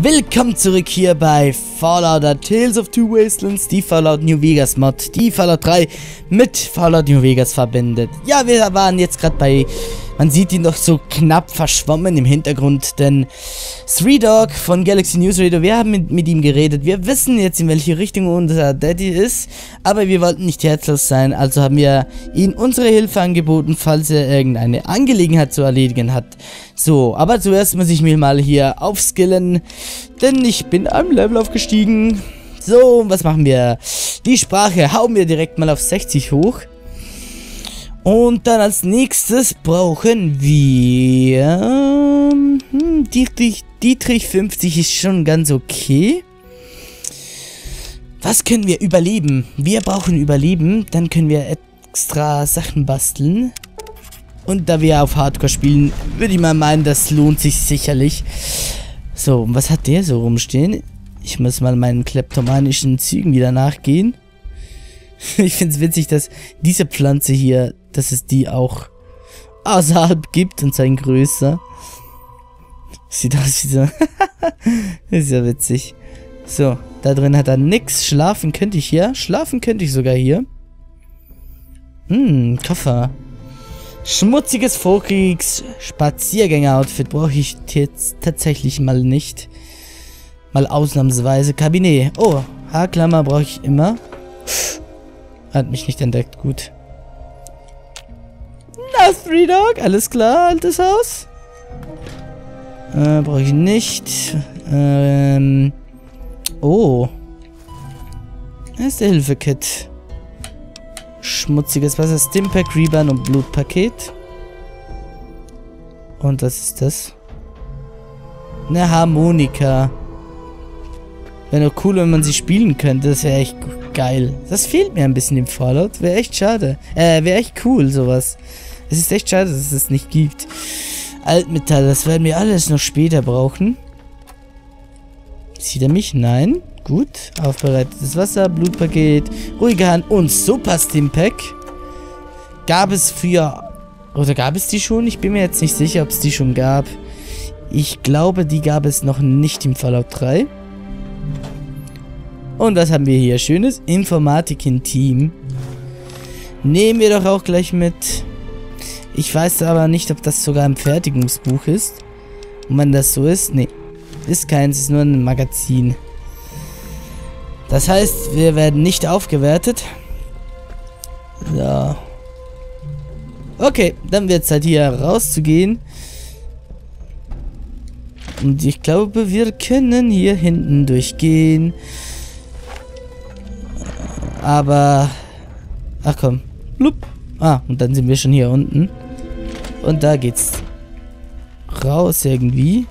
Willkommen zurück hier bei Fallout Tales of Two Wastelands, die Fallout New Vegas Mod, die Fallout 3 mit Fallout New Vegas verbindet. Ja, wir waren jetzt gerade bei, man sieht ihn doch so knapp verschwommen im Hintergrund, denn Three Dog von Galaxy News Radio, wir haben mit, mit ihm geredet, wir wissen jetzt in welche Richtung unser Daddy ist, aber wir wollten nicht herzlos sein, also haben wir ihm unsere Hilfe angeboten, falls er irgendeine Angelegenheit zu erledigen hat. So, aber zuerst muss ich mich mal hier aufskillen, denn ich bin am Level aufgestiegen. So, was machen wir? Die Sprache hauen wir direkt mal auf 60 hoch. Und dann als nächstes brauchen wir... Hm, Dietrich, Dietrich 50 ist schon ganz okay. Was können wir überleben? Wir brauchen Überleben, dann können wir extra Sachen basteln. Und da wir auf Hardcore spielen, würde ich mal meinen, das lohnt sich sicherlich. So, was hat der so rumstehen? Ich muss mal meinen kleptomanischen Zügen wieder nachgehen. ich finde es witzig, dass diese Pflanze hier, dass es die auch außerhalb gibt und sein größer. Sieht aus wie so... ist ja witzig. So, da drin hat er nix. Schlafen könnte ich hier. Schlafen könnte ich sogar hier. Hm, Koffer. Schmutziges Vorkriegs Spaziergänger-Outfit brauche ich jetzt tatsächlich mal nicht. Mal ausnahmsweise. Kabinett. Oh, Haarklammer brauche ich immer. Hat mich nicht entdeckt. Gut. Na, Three Dog. Alles klar, altes Haus. Äh, brauche ich nicht. Ähm. Oh. Das ist der Hilfekit. Schmutziges Wasser, Stimpack, Reban und Blutpaket. Und was ist das? Eine Harmonika. Wäre nur cool, wenn man sie spielen könnte. Das wäre echt geil. Das fehlt mir ein bisschen im Fallout. Wäre echt schade. Äh, wäre echt cool, sowas. Es ist echt schade, dass es das nicht gibt. Altmetall, das werden wir alles noch später brauchen. Sieht er mich? Nein. Gut. Aufbereitetes Wasser, Blutpaket, ruhige Hand und Super Stimpack. Gab es früher... Oder gab es die schon? Ich bin mir jetzt nicht sicher, ob es die schon gab. Ich glaube, die gab es noch nicht im Fallout 3. Und was haben wir hier? Schönes Informatik in Team. Nehmen wir doch auch gleich mit. Ich weiß aber nicht, ob das sogar im Fertigungsbuch ist. Und wenn das so ist, nee. Ist keins, ist nur ein Magazin. Das heißt, wir werden nicht aufgewertet. So. Okay, dann wird es halt hier rauszugehen. Und ich glaube, wir können hier hinten durchgehen. Aber... Ach komm. Blub. Ah, und dann sind wir schon hier unten. Und da geht's raus irgendwie.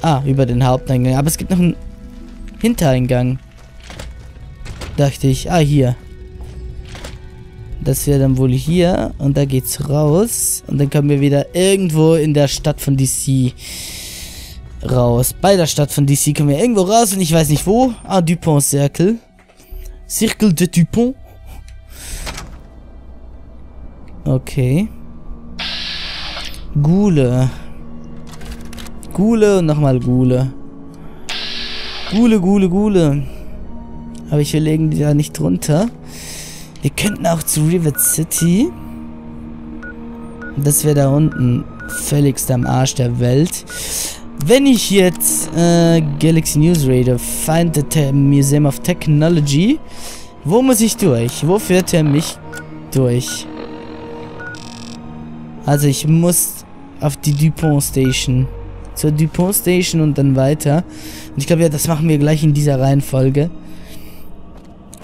Ah, über den Haupteingang. Aber es gibt noch einen Hintereingang. Dachte ich. Ah, hier. Das wäre dann wohl hier. Und da geht's raus. Und dann kommen wir wieder irgendwo in der Stadt von DC raus. Bei der Stadt von DC kommen wir irgendwo raus und ich weiß nicht wo. Ah, Dupont Circle. Circle de Dupont. Okay. Gule. Gule und nochmal Gule. Gule, Gule, Gule. Aber ich will irgendwie da nicht drunter. Wir könnten auch zu Rivet City. Das wäre da unten völligst am Arsch der Welt. Wenn ich jetzt äh, Galaxy News Radio find the Museum of Technology, wo muss ich durch? Wo führt er mich durch? Also ich muss auf die Dupont Station. Zur Dupont Station und dann weiter. Und ich glaube, ja, das machen wir gleich in dieser Reihenfolge.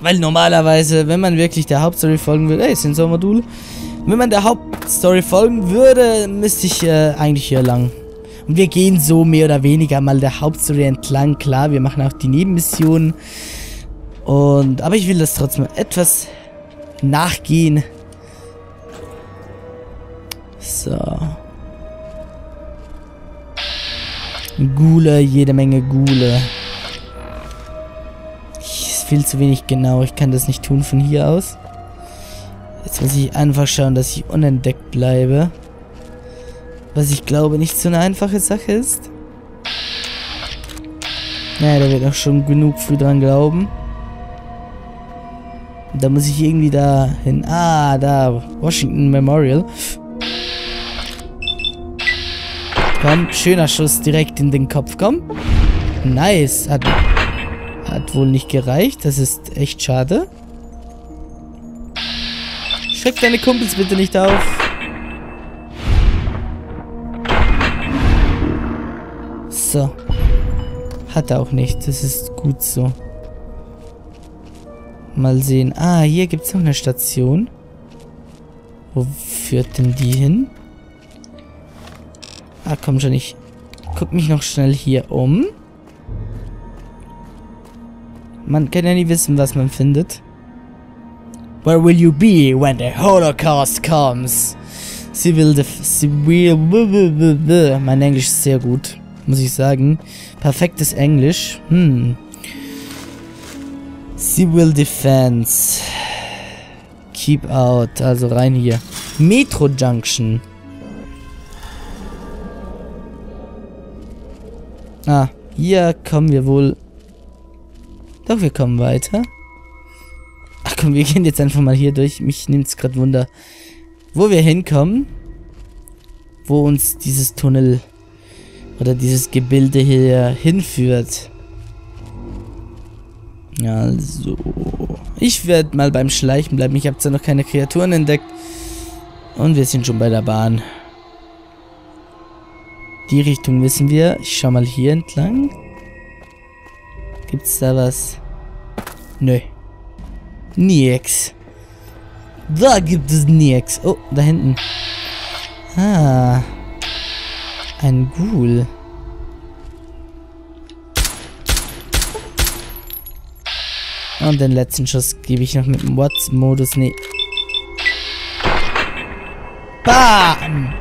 Weil normalerweise, wenn man wirklich der Hauptstory folgen würde, ey, Sensormodul. Wenn man der Hauptstory folgen würde, müsste ich äh, eigentlich hier lang. Und wir gehen so mehr oder weniger mal der Hauptstory entlang. Klar, wir machen auch die Nebenmissionen. Und, aber ich will das trotzdem etwas nachgehen. So. Gule, jede Menge Gule. Ist viel zu wenig genau. Ich kann das nicht tun von hier aus. Jetzt muss ich einfach schauen, dass ich unentdeckt bleibe. Was ich glaube nicht so eine einfache Sache ist. Naja, der wird auch schon genug früh dran glauben. Da muss ich irgendwie da hin. Ah, da. Washington Memorial. Komm, schöner Schuss direkt in den Kopf. Komm. Nice. Hat, hat wohl nicht gereicht. Das ist echt schade. Schreck deine Kumpels bitte nicht auf. So. Hat er auch nicht. Das ist gut so. Mal sehen. Ah, hier gibt es noch eine Station. Wo führt denn die hin? Ah, komm schon, ich guck mich noch schnell hier um. Man kann ja nie wissen, was man findet. Where will you be when the Holocaust comes? Civil, civil, mein Englisch ist sehr gut muss ich sagen. Perfektes Englisch. Hm. Civil Defense. Keep out. Also rein hier. Metro Junction. Ah, hier kommen wir wohl... Doch, wir kommen weiter. Ach komm, wir gehen jetzt einfach mal hier durch. Mich nimmt es gerade Wunder, wo wir hinkommen. Wo uns dieses Tunnel oder dieses Gebilde hier hinführt. Also, ich werde mal beim Schleichen bleiben. Ich habe zwar noch keine Kreaturen entdeckt. Und wir sind schon bei der Bahn. Die Richtung wissen wir. Ich schau mal hier entlang. Gibt's da was? Nö. Nix. Da gibt es nix. Oh, da hinten. Ah. Ein Ghoul. Und den letzten Schuss gebe ich noch mit dem Watts-Modus. Nee. Bam!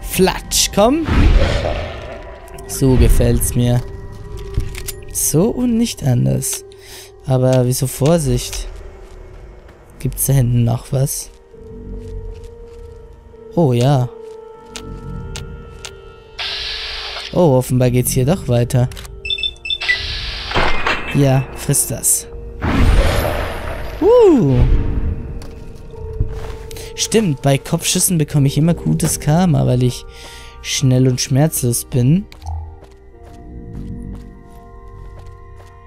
Flatsch, komm. So gefällt's mir. So und nicht anders. Aber wieso Vorsicht? Gibt's da hinten noch was? Oh ja. Oh, offenbar geht's hier doch weiter. Ja, frisst das. Uh. Stimmt, bei Kopfschüssen bekomme ich immer gutes Karma, weil ich schnell und schmerzlos bin.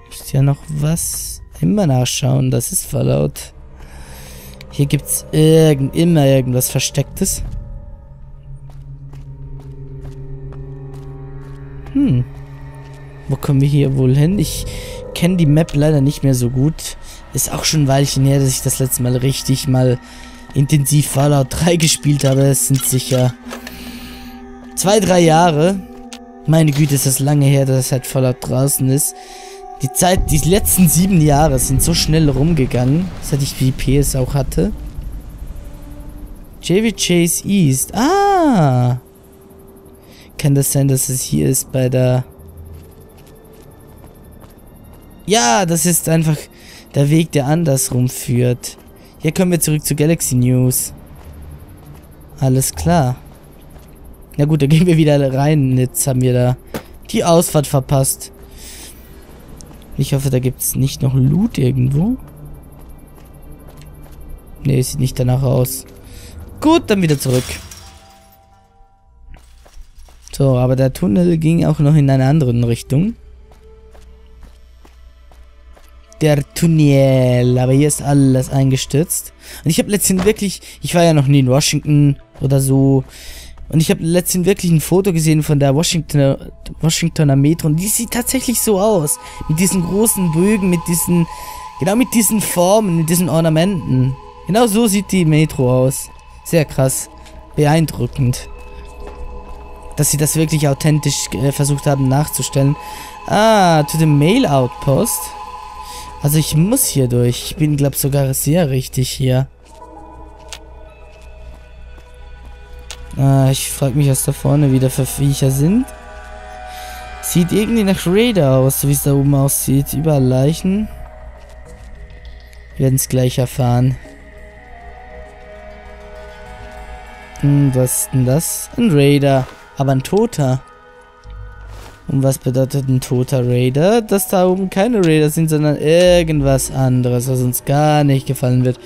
Ist ja noch was. Immer nachschauen, das ist Fallout. Hier gibt's irgend, immer irgendwas Verstecktes. Hm. Wo kommen wir hier wohl hin? Ich kenne die Map leider nicht mehr so gut. Ist auch schon ein Weilchen her, dass ich das letzte Mal richtig mal intensiv Fallout 3 gespielt habe. Es sind sicher zwei, drei Jahre. Meine Güte, ist das lange her, dass halt Fallout draußen ist. Die Zeit, die letzten sieben Jahre sind so schnell rumgegangen, seit ich die PS auch hatte. JV Chase East. Ah! Kann das sein, dass es hier ist bei der... Ja, das ist einfach der Weg, der andersrum führt. Hier kommen wir zurück zu Galaxy News. Alles klar. Na gut, da gehen wir wieder rein. Jetzt haben wir da die Ausfahrt verpasst. Ich hoffe, da gibt es nicht noch Loot irgendwo. Ne, sieht nicht danach aus. Gut, dann wieder zurück. So, aber der Tunnel ging auch noch in eine andere Richtung. Der Tunnel, aber hier ist alles eingestürzt. Und ich habe letztens wirklich, ich war ja noch nie in Washington oder so. Und ich habe letztens wirklich ein Foto gesehen von der Washingtoner, Washingtoner Metro. Und die sieht tatsächlich so aus. Mit diesen großen Bögen, mit diesen, genau mit diesen Formen, mit diesen Ornamenten. Genau so sieht die Metro aus. Sehr krass. Beeindruckend dass sie das wirklich authentisch äh, versucht haben nachzustellen. Ah, to the Mail Outpost. Also ich muss hier durch. Ich bin, glaube sogar sehr richtig hier. Ah, ich frage mich, was da vorne wieder für Viecher sind. Sieht irgendwie nach Raider aus, so wie es da oben aussieht. Überall Leichen. Wir werden es gleich erfahren. Hm, was ist denn das? Ein Raider. Aber ein Toter. Und was bedeutet ein toter Raider? Dass da oben keine Raider sind, sondern irgendwas anderes, was uns gar nicht gefallen wird.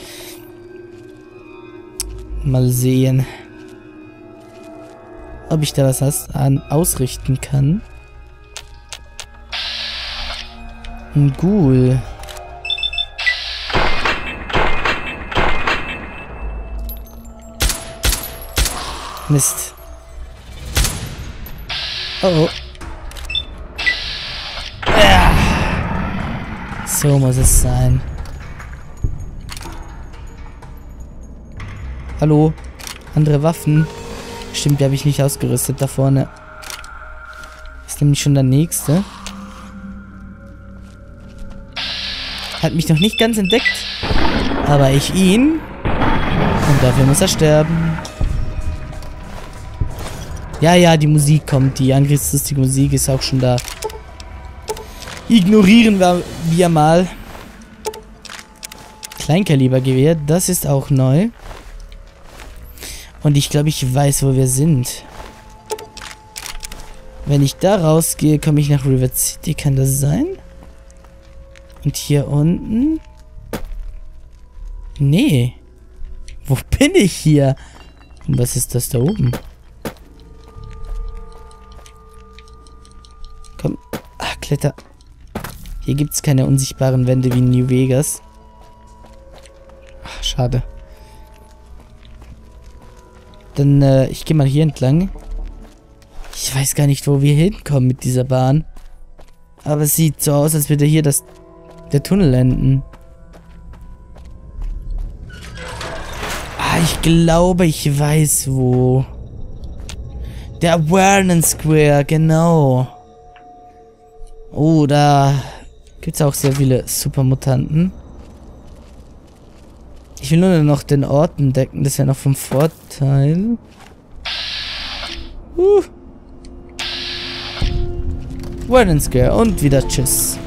Mal sehen. Ob ich da was an ausrichten kann. Ein Ghoul. Mist. Oh oh. Ja. So muss es sein. Hallo? Andere Waffen? Stimmt, die habe ich nicht ausgerüstet da vorne. Ist nämlich schon der nächste. Hat mich noch nicht ganz entdeckt. Aber ich ihn. Und dafür muss er sterben. Ja, ja, die Musik kommt. Die angriffslustige Musik ist auch schon da. Ignorieren wir, wir mal. Kleinkalibergewehr, das ist auch neu. Und ich glaube, ich weiß, wo wir sind. Wenn ich da rausgehe, komme ich nach River City. Kann das sein? Und hier unten? Nee. Wo bin ich hier? Und was ist das da oben? kletter... Hier gibt es keine unsichtbaren Wände wie in New Vegas. Ach, schade. Dann, äh, ich gehe mal hier entlang. Ich weiß gar nicht, wo wir hinkommen mit dieser Bahn. Aber es sieht so aus, als würde hier das... der Tunnel enden. Ah, ich glaube, ich weiß wo. Der Vernon Square, genau. Oh, da gibt es auch sehr viele Supermutanten. Ich will nur noch den Ort entdecken, das wäre noch vom Vorteil. Uh. Word and Scare und wieder Tschüss.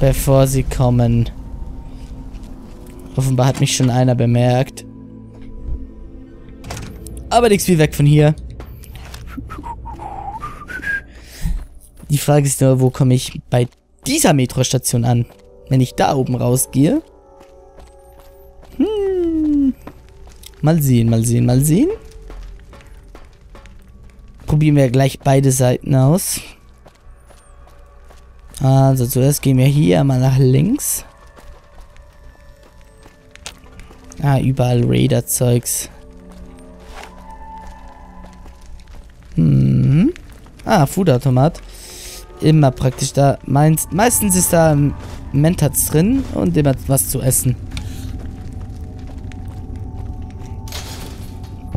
Bevor sie kommen. Offenbar hat mich schon einer bemerkt. Aber nichts wie weg von hier. Die Frage ist nur, wo komme ich bei dieser Metrostation an? Wenn ich da oben rausgehe? Hm. Mal sehen, mal sehen, mal sehen. Probieren wir gleich beide Seiten aus. Also zuerst gehen wir hier mal nach links. Ah, überall Raider-Zeugs. Hm. Ah, Futterautomat immer praktisch da. Meinst, meistens ist da Mentats drin und immer was zu essen.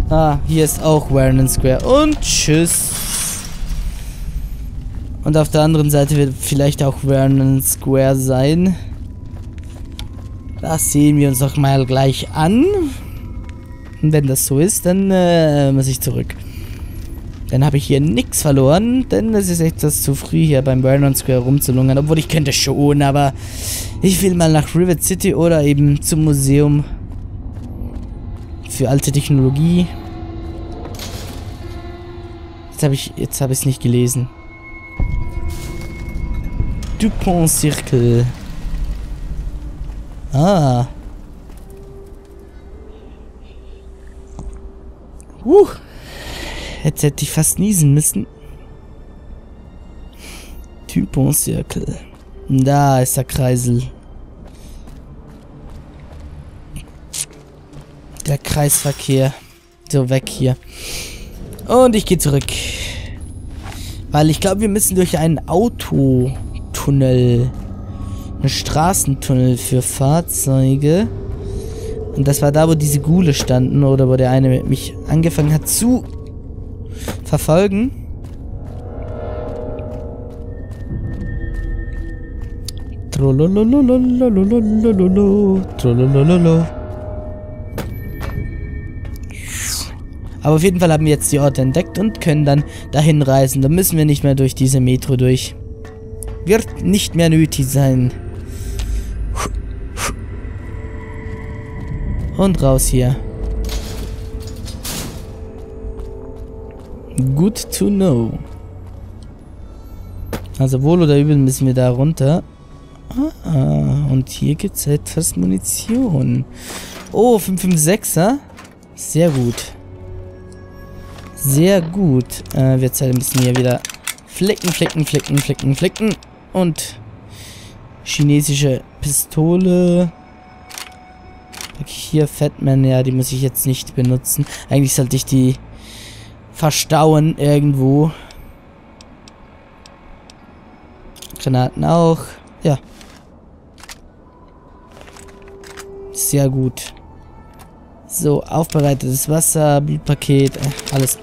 Ah, hier ist auch Warren Square. Und tschüss. Und auf der anderen Seite wird vielleicht auch Vernon Square sein. Das sehen wir uns doch mal gleich an. Und wenn das so ist, dann äh, muss ich zurück. Dann habe ich hier nichts verloren, denn es ist etwas zu früh hier beim Vernon Square rumzulungern, obwohl ich könnte schon, aber ich will mal nach Rivet City oder eben zum Museum für alte Technologie. Jetzt habe ich jetzt habe es nicht gelesen. Dupont Circle. Ah. Huch. Jetzt hätte ich fast niesen müssen. Typon-Zirkel. Da ist der Kreisel. Der Kreisverkehr. So, weg hier. Und ich gehe zurück. Weil ich glaube, wir müssen durch einen Autotunnel. Einen Straßentunnel für Fahrzeuge. Und das war da, wo diese Gule standen oder wo der eine mit mich angefangen hat zu verfolgen. Aber auf jeden Fall haben wir jetzt die Orte entdeckt und können dann dahin reisen. Da müssen wir nicht mehr durch diese Metro durch. Wird nicht mehr nötig sein. Und raus hier. Good to know. Also wohl oder übel müssen wir da runter. Ah, und hier gibt es etwas Munition. Oh, 556er. Sehr gut. Sehr gut. Äh, wir Zeit müssen hier wieder flicken, flicken, flicken, flicken, flicken. Und chinesische Pistole. Hier Fatman, ja, die muss ich jetzt nicht benutzen. Eigentlich sollte ich die verstauen irgendwo. Granaten auch. Ja. Sehr gut. So, aufbereitetes Wasser, Blutpaket, äh, alles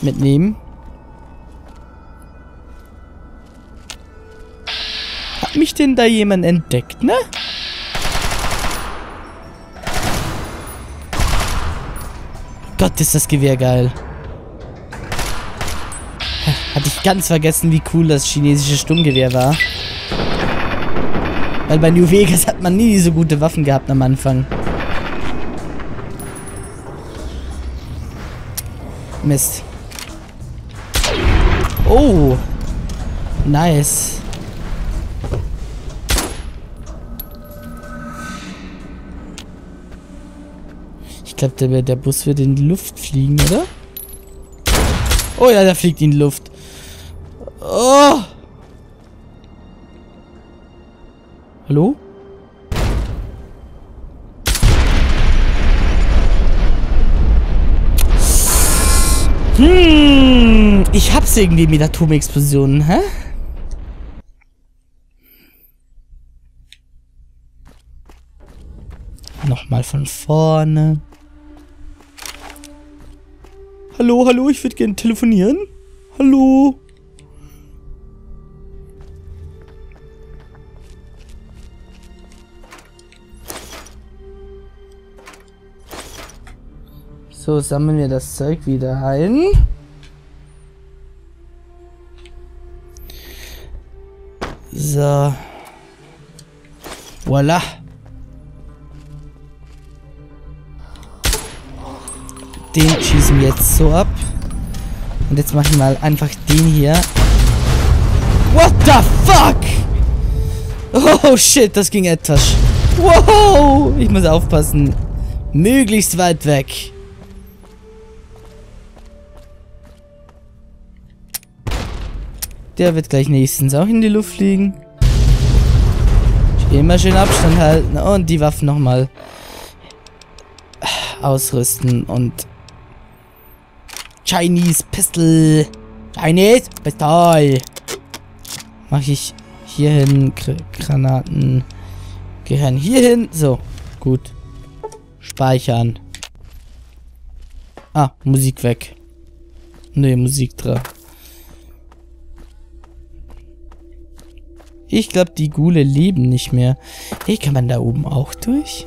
mitnehmen. Hat mich denn da jemand entdeckt, ne? Gott, ist das Gewehr geil. Hatte ich ganz vergessen, wie cool das chinesische Sturmgewehr war. Weil bei New Vegas hat man nie so gute Waffen gehabt am Anfang. Mist. Oh. Nice. Glaube, der, der Bus wird in die Luft fliegen, oder? Oh ja, der fliegt in die Luft. Oh. Hallo? Hm, ich hab's irgendwie mit Atomexplosionen, hä? Nochmal von vorne. Hallo, hallo, ich würde gerne telefonieren. Hallo. So, sammeln wir das Zeug wieder ein. So. Voila. Den schießen wir jetzt so ab. Und jetzt mache ich mal einfach den hier. What the fuck? Oh shit, das ging etwas. Wow, ich muss aufpassen. Möglichst weit weg. Der wird gleich nächstens auch in die Luft fliegen. Immer schön Abstand halten und die Waffen nochmal ausrüsten und Chinese Pistol. Chinese Pistol. Mache ich hier hin. Granaten gehören hier hin. So, gut. Speichern. Ah, Musik weg. Ne, Musik dran. Ich glaube, die Gule leben nicht mehr. Hey, kann man da oben auch durch?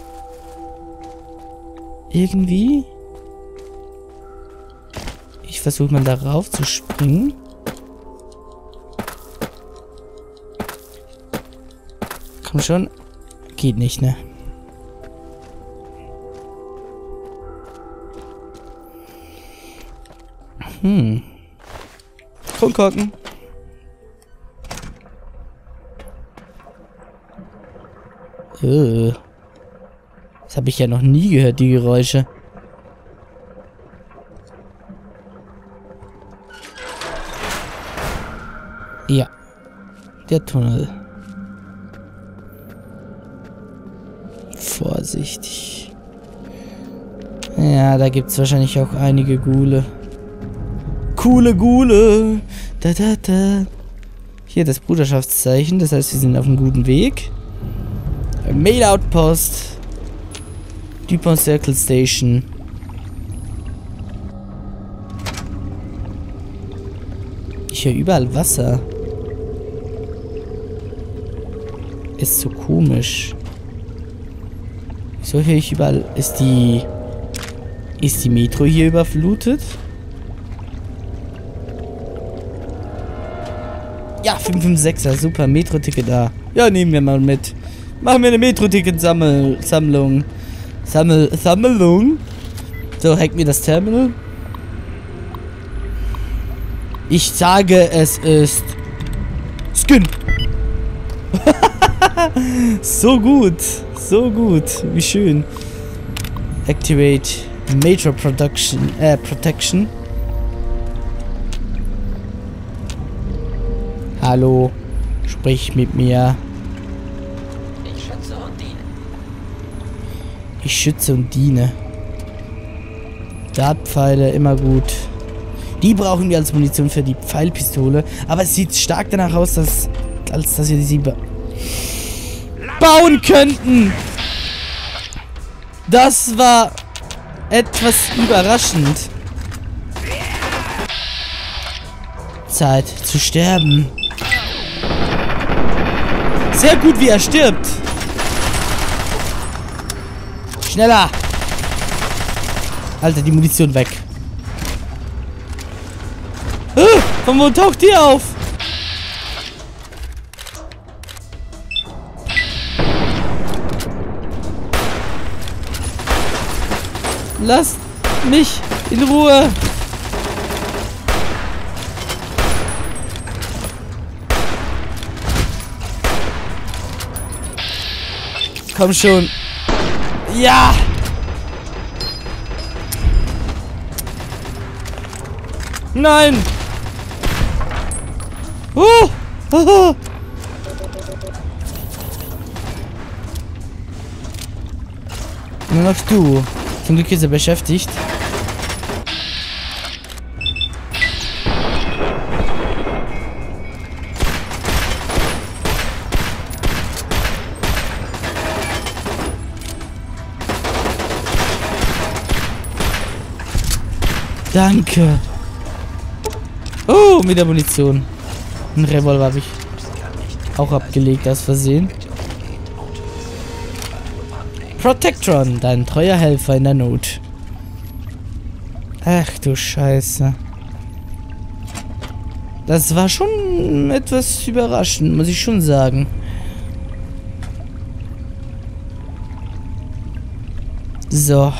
Irgendwie? Ich versuche mal darauf zu springen. Komm schon. Geht nicht, ne? Hm. Kronkorken. Äh. Das habe ich ja noch nie gehört, die Geräusche. Der Tunnel. Vorsichtig. Ja, da gibt es wahrscheinlich auch einige Gule. Coole Gule. Da, da, da. Hier das Bruderschaftszeichen. Das heißt, wir sind auf einem guten Weg. Mail Outpost. Dupont Circle Station. Ich höre überall Wasser. Ist so komisch. Wieso höre ich überall... Ist die... Ist die Metro hier überflutet? Ja, 556er, super, Metro-Ticket da. Ja, nehmen wir mal mit. Machen wir eine Metro-Ticket-Sammlung. Sammel Sammlung. So, hack mir das Terminal. Ich sage, es ist Skin. so gut. So gut. Wie schön. Activate Major Production, äh, Protection. Hallo. Sprich mit mir. Ich schütze und diene. Ich schütze und diene. Dartpfeile, immer gut. Die brauchen wir als Munition für die Pfeilpistole. Aber es sieht stark danach aus, dass, als dass wir sie bauen könnten. Das war etwas überraschend. Zeit zu sterben. Sehr gut, wie er stirbt. Schneller. Alter, die Munition weg. Äh, von wo taucht die auf? Lasst mich in Ruhe. Komm schon. Ja! Nein! Oh! Oh! Nur noch du. Zum Glück ist er beschäftigt. Danke. Oh, mit der Munition. Ein Revolver habe ich auch abgelegt aus Versehen. Protectron, dein treuer Helfer in der Not. Ach du Scheiße. Das war schon etwas überraschend, muss ich schon sagen. So.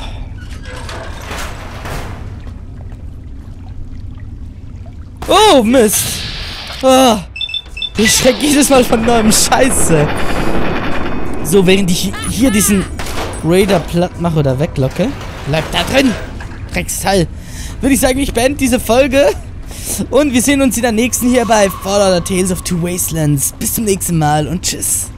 Oh, Mist. Oh, ich schreck jedes Mal von neuem Scheiße. So, während ich hier diesen Raider platt mache oder weglocke, bleibt da drin. Drecksteil. Würde ich sagen, ich beende diese Folge. Und wir sehen uns in der nächsten hier bei Fallout Tales of Two Wastelands. Bis zum nächsten Mal und tschüss.